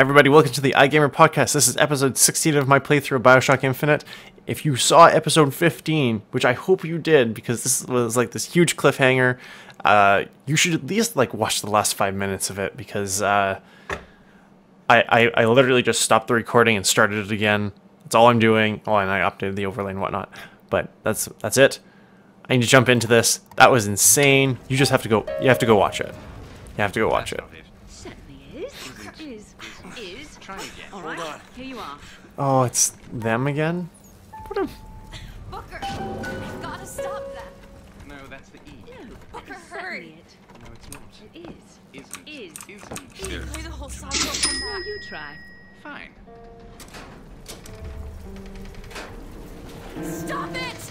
Everybody. Welcome to the iGamer Podcast. This is episode 16 of my playthrough of Bioshock Infinite. If you saw episode 15, which I hope you did, because this was like this huge cliffhanger, uh, you should at least like watch the last five minutes of it because uh, I, I I literally just stopped the recording and started it again. That's all I'm doing. Oh, and I updated the overlay and whatnot. But that's that's it. I need to jump into this. That was insane. You just have to go. You have to go watch it. You have to go watch it. Oh, it's them again. What a Booker, you've got to stop that. No, that's the E. No. Booker, it's hurry. it. No, it's not. It is. Isn't. Is. Isn't. You play the whole song, you'll come No, back. you try. Fine. Stop it!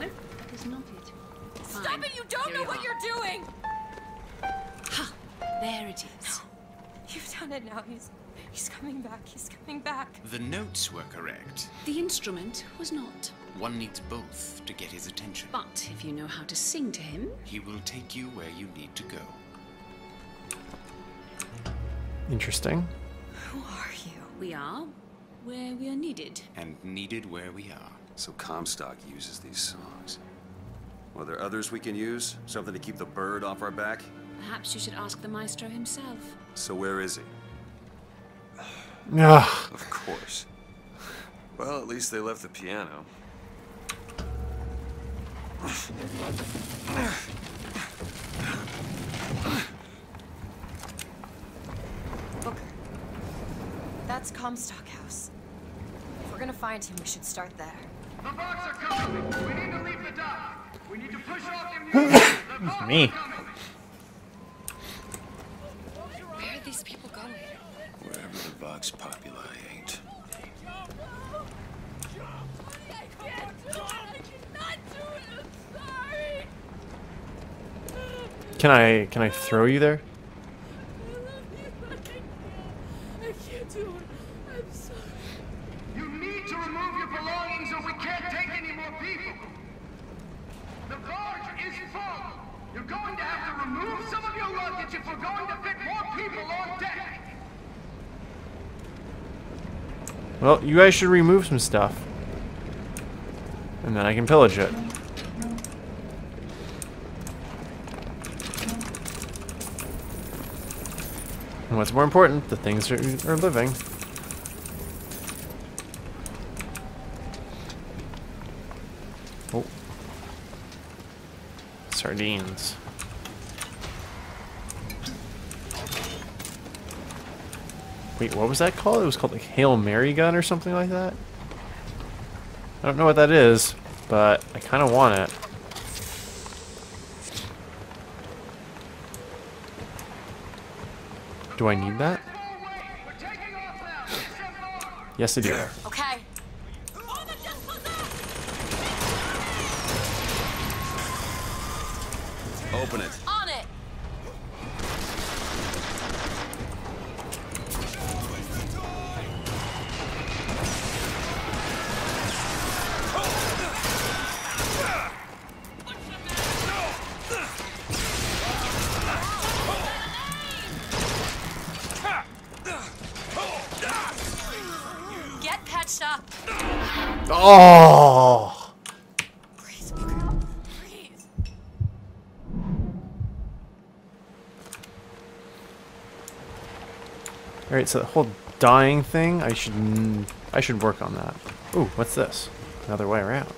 No, that is not it. Stop it! You don't Here know what are. you're doing! Ha! There it is. You've done it now. He's he's coming back. He's coming back. The notes were correct. The instrument was not. One needs both to get his attention. But if you know how to sing to him, He will take you where you need to go. interesting. Who are you? we are where we are needed. And needed where we are. So Comstock uses these songs. Are there others we can use? Something to keep the bird off our back? Perhaps you should ask the maestro himself. So where is he? Ugh. Of course. Well, at least they left the piano. Booker. That's Comstock House. If we're gonna find him, we should start there. The boats are coming. We need to leave the dock. We need to push off the munitions. The boats me. are coming. Where are these people going? Wherever the Vox Populi ain't. Can I can I throw you there? You need to remove your belongings or we can't take any more people. The barge is full. You're going to have to remove some of your luggage if we're going I fit more people on deck. Well, you guys should remove some stuff. And then I can pillage it. And what's more important, the things are, are living. Oh. Sardines. Wait, what was that called? It was called like Hail Mary gun or something like that? I don't know what that is, but I kind of want it. Do I need that? Full weight. We're taking off now. Step forward. Yes, I do. Okay. Open it. Oh! Please. Please. All right, so the whole dying thing, I should I should work on that. Ooh, what's this? Another way around.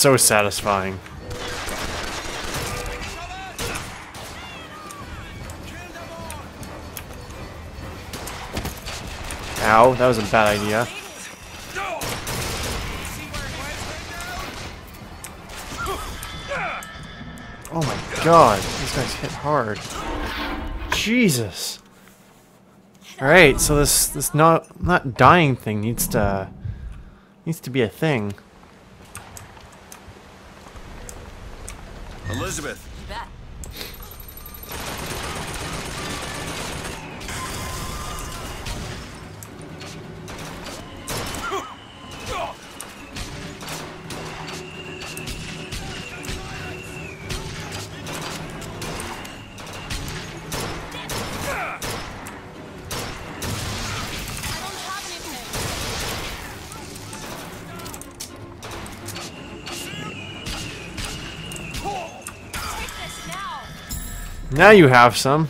So satisfying. Ow, that was a bad idea. Oh my god, these guys hit hard. Jesus. Alright, so this this not not dying thing needs to needs to be a thing. Elizabeth! Now you have some.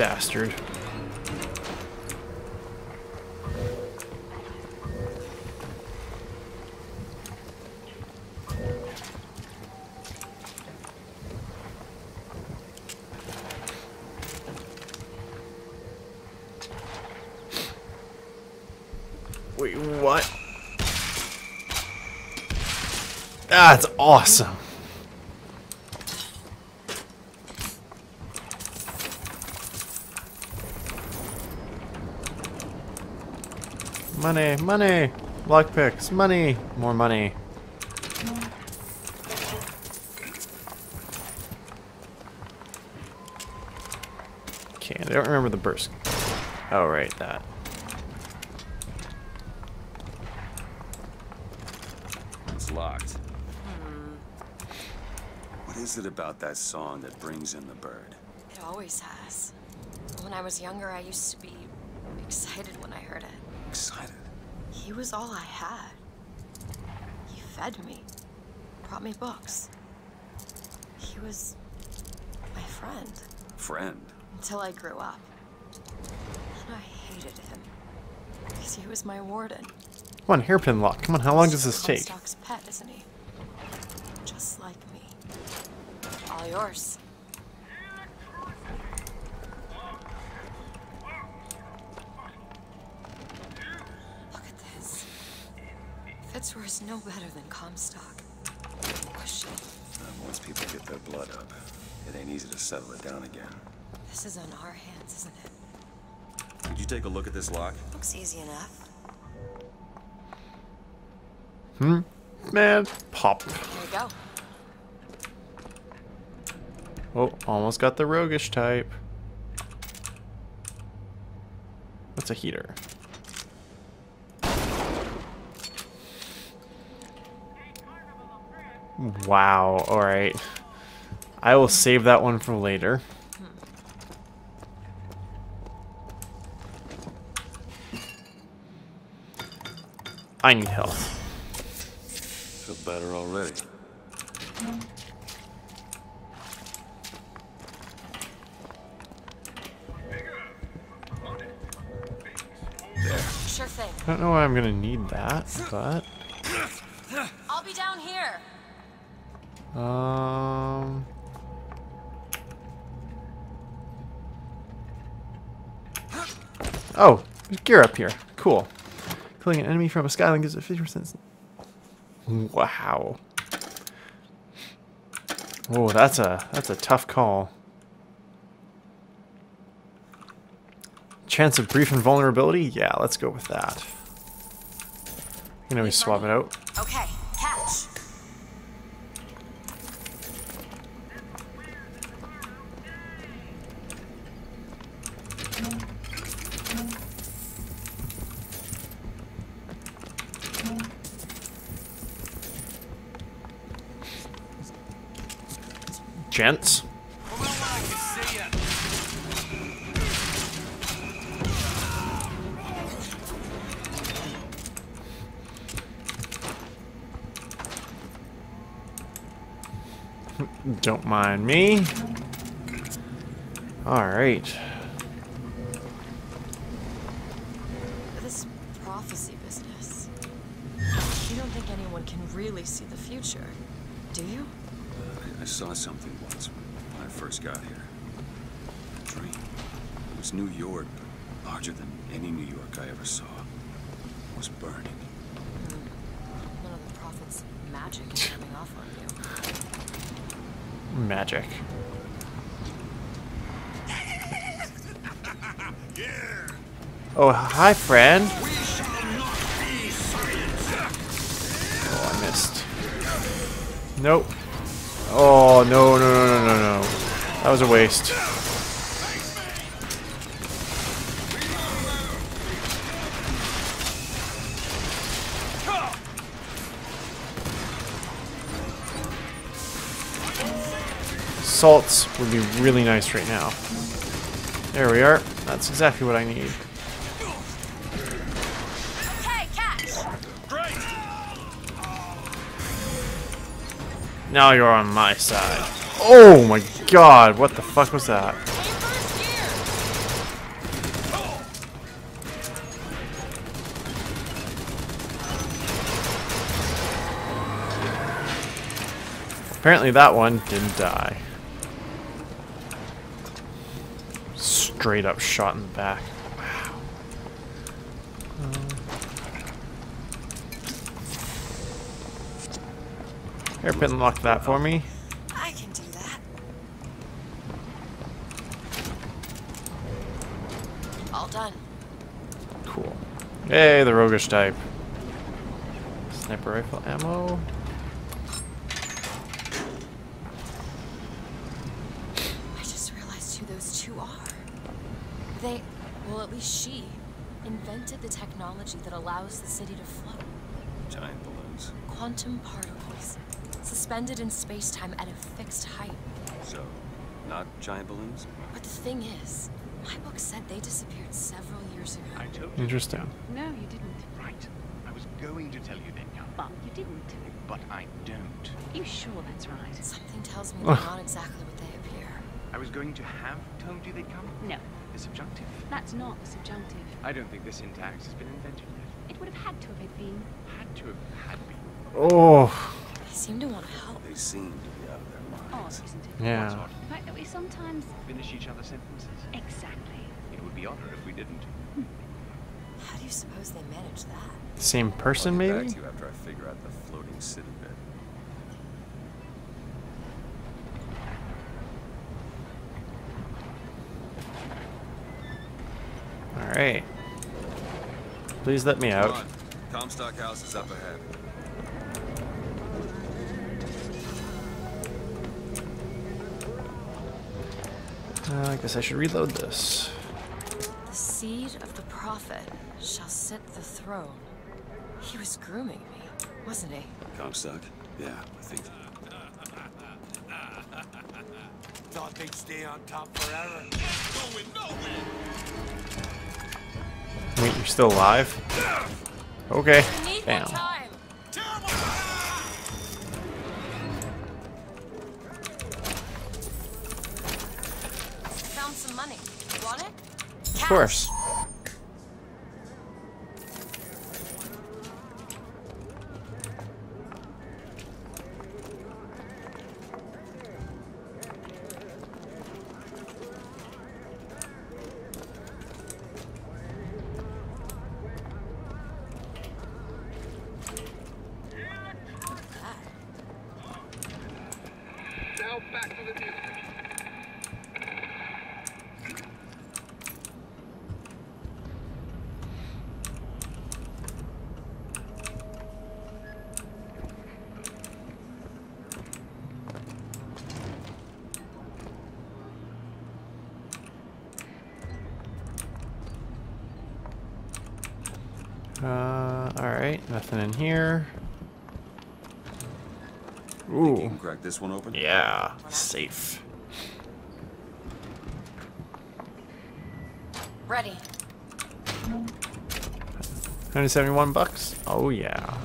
Bastard. Wait, what? Ah, That's awesome. Money, money, lockpicks, money, more money. Okay, I don't remember the burst. Oh, right, that. It's locked. Hmm. What is it about that song that brings in the bird? It always has. When I was younger, I used to be excited when I heard it. Excited. He was all I had. He fed me, brought me books. He was my friend Friend. until I grew up. And I hated him because he was my warden. Come on, hairpin lock. Come on, how long does this take? Comstock's pet, isn't he? Just like me. All yours. Look at this. Fitzroy is no better than Comstock. Push it. Uh, once people get their blood up, it ain't easy to settle it down again. This is on our hands, isn't it? Could you take a look at this lock? Looks easy enough. Hmm. Man, pop. Here we go. Oh, almost got the roguish type. What's a heater? Wow, alright. I will save that one for later. I need help. Feel better already. There. Sure thing. I don't know why I'm gonna need that, but I'll be down here. Um Oh, there's gear up here. Cool. Killing an enemy from a skyline gives it 50% Wow. Oh, that's a that's a tough call. Chance of brief invulnerability? Yeah, let's go with that. You know, we swap it out. Okay, catch. Gents. Don't mind me. Alright. This prophecy business. You don't think anyone can really see the future, do you? I, I saw something once when I first got here. A dream. It was New York, but larger than any New York I ever saw. It was burning. None of the prophet's magic is coming off on you. Magic. Here, Oh, hi, friend. we shall not be silenced. Oh, I missed. Nope. Oh, no, no, no, no, no. That was a waste. Salts would be really nice right now. There we are. That's exactly what I need. Now you're on my side. Oh my god, what the fuck was that? Apparently that one didn't die. Straight up shot in the back. Hairpin lock that for me. I can do that. All done. Cool. Hey, the roguish type. Sniper rifle ammo. I just realized who those two are. They, well, at least she, invented the technology that allows the city to float. Giant balloons. Quantum particles, suspended in space-time at a fixed height. So, not giant balloons? But the thing is, my book said they disappeared several years ago. I told you. Interesting. No, you didn't. Right. I was going to tell you they'd come. But you didn't. But I don't. You sure that's right? Something tells me they're not exactly what they appear. I was going to have told you they'd come. No, The subjunctive. that's not the subjunctive. I don't think the syntax has been invented yet. It would have had to have been. Had to have had been. Oh, They seem to want to help. They seem to be out of their Odd, minds. isn't it? What's yeah. odd? The fact that we sometimes... Finish each other's sentences. Exactly. It would be odder if we didn't. Hmm. How do you suppose they manage that? Same person, I'll get maybe? back to you after I figure out the floating city bit. Alright. Please let me out. Comstock House is up ahead. Uh, I guess I should reload this. The seed of the prophet shall sit the throne. He was grooming me, wasn't he? Comstock? Yeah, I think. Thought they'd stay on top forever. Going nowhere. Wait, you're still alive? Okay. We need Bam. Some. Want it? Of course. Uh, alright. Nothing in here. Think you Ooh. can crack this one open? Yeah. Safe. Ready. 171 bucks? Oh, yeah.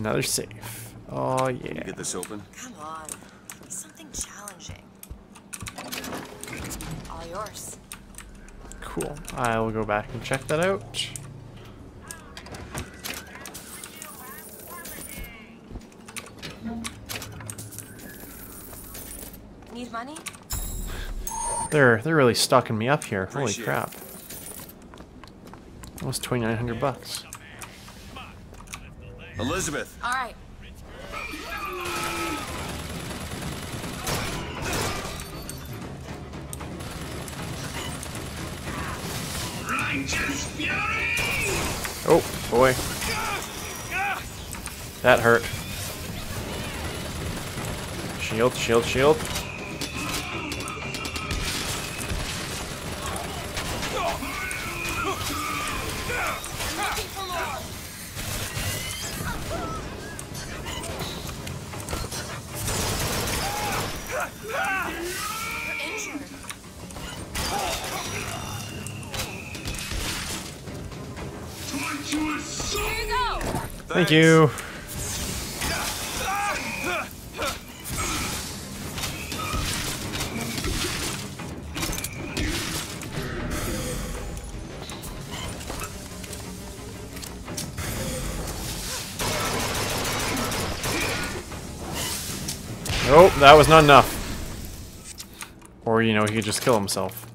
Another safe. Oh Can you yeah. get this open? Come on. Something challenging. All yours. Cool. I will go back and check that out. Need money? They're they're really stocking me up here. Holy Appreciate it. crap. Almost 2900 bucks. Elizabeth! All right. Oh boy. That hurt. Shield, shield, shield. Thank you. Nope, that was not enough. Or, you know, he could just kill himself.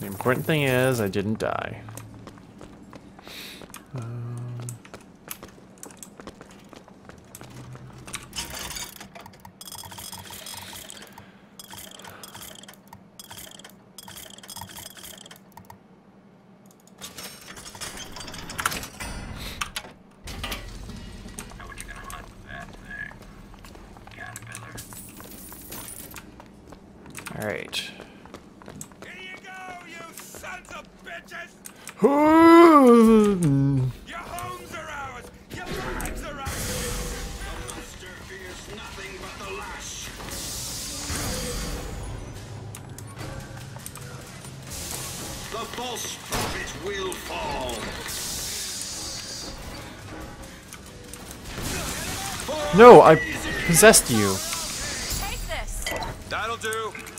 The important thing is, I didn't die. False prophet will fall! No, I possessed you. Take this. That'll do! Do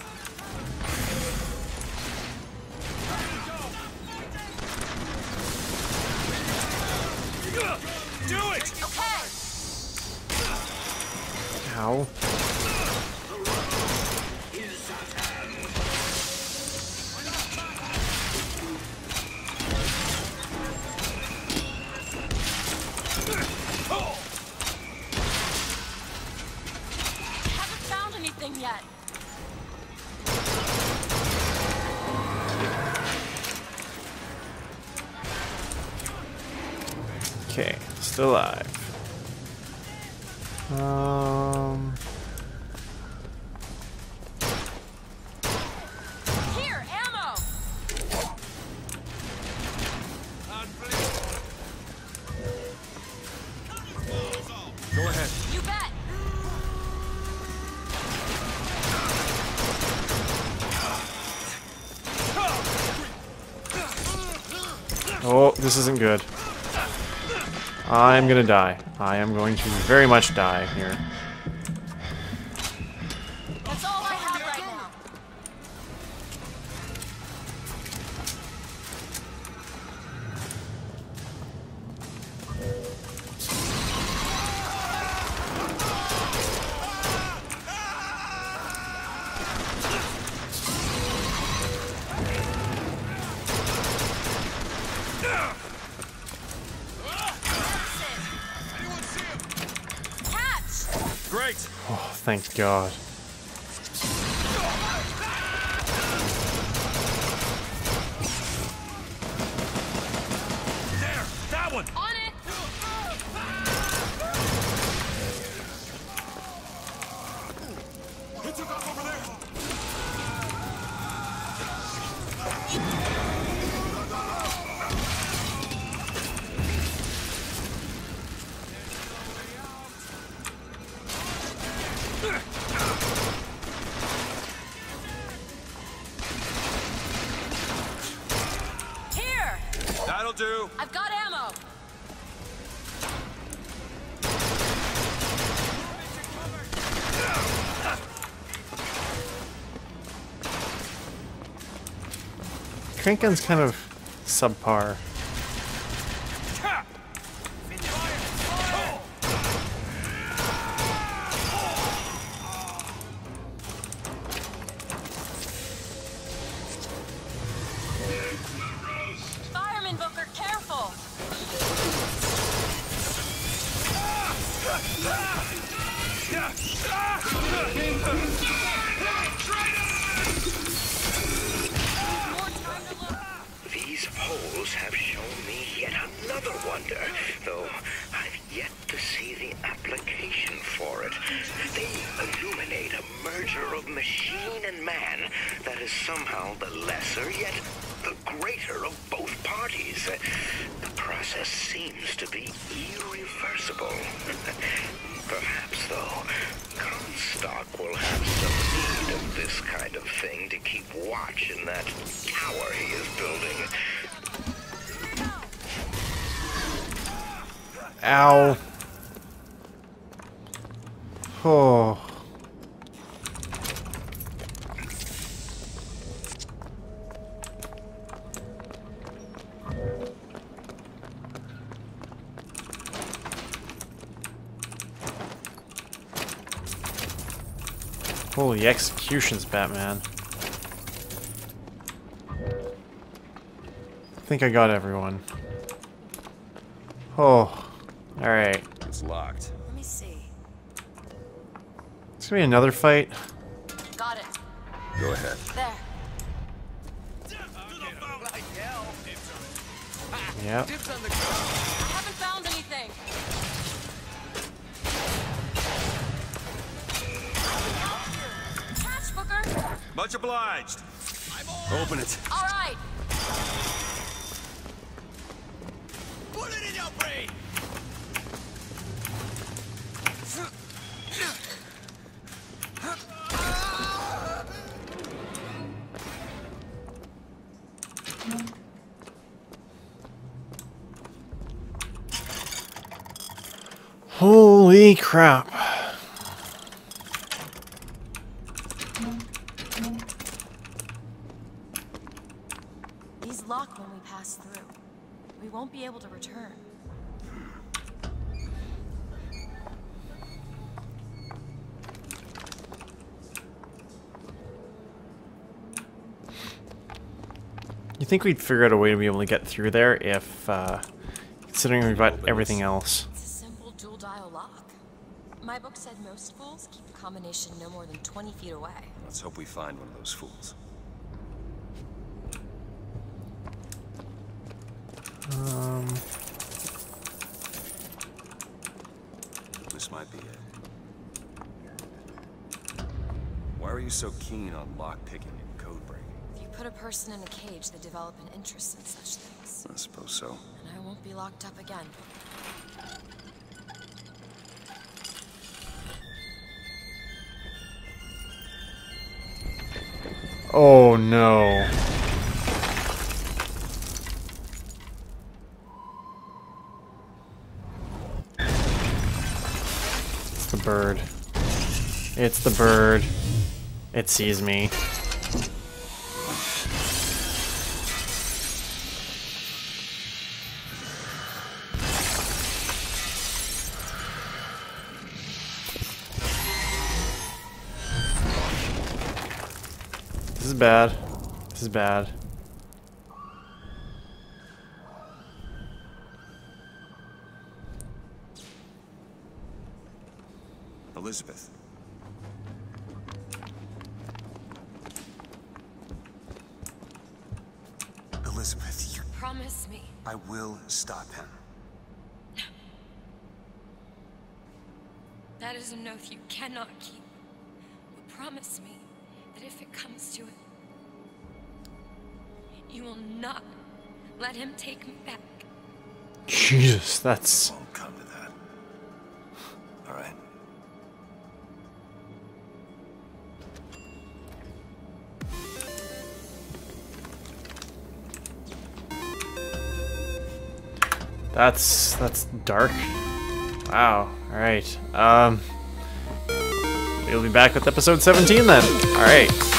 anything yet. Okay, still alive. Um, isn't good. I'm gonna die. I am going to very much die here. Thank God. Crank gun's kind of subpar. Fireman Booker, careful! More time to look. These have shown me yet another wonder, though I've yet to see the application for it. They illuminate a merger of machine and man that is somehow the lesser yet the greater of both parties. The process seems to be irreversible. Perhaps, though, Comstock will have some need of this kind of thing to keep watch in that tower he is building. Ow. Oh. Holy executions, Batman. I think I got everyone. Oh. It's gonna be another fight. Got it. Go ahead. There. Yep. I haven't found anything. Catch, Booker. Much obliged. Open it. All right. Put it in your brain! Holy crap. These lock when we pass through. We won't be able to return. You think we'd figure out a way to be able to get through there if, uh, considering we've got everything else. It's a simple dual dial lock. My book said most fools keep the combination no more than 20 feet away. Let's hope we find one of those fools. Um, This might be it. Why are you so keen on lockpicking and code breaking? If you put a person in a cage, they develop an interest in such things. I suppose so. And I won't be locked up again. Oh no. It's the bird. It's the bird. It sees me. Bad. This is bad. Elizabeth. Elizabeth, you... Promise me. I will stop him. That is an oath you cannot keep. But promise me that if it comes to it, you will not let him take me back. Jesus, that's Won't come to that. All right. that's that's dark. Wow. All right. Um, we'll be back with episode 17 then. All right.